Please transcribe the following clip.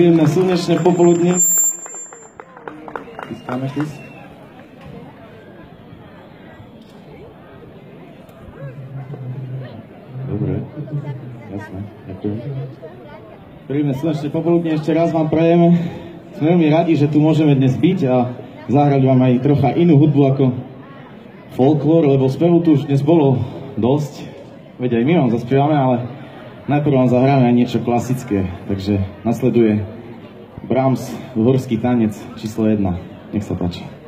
Príjemné slnečné popoludne. Dobre, jasné, ďakujem. Príjemné slnečné popoludne ešte raz vám prajeme. Sme veľmi radi, že tu môžeme dnes byť a zahrať vám aj trocha inú hudbu ako folklór, lebo spevu tu už dnes bolo dosť. Veď aj my vám zaspievame, ale najprv vám zahráme aj niečo klasické. Takže nasleduje Brahms, Horský tanec číslo 1. Nech sa páči.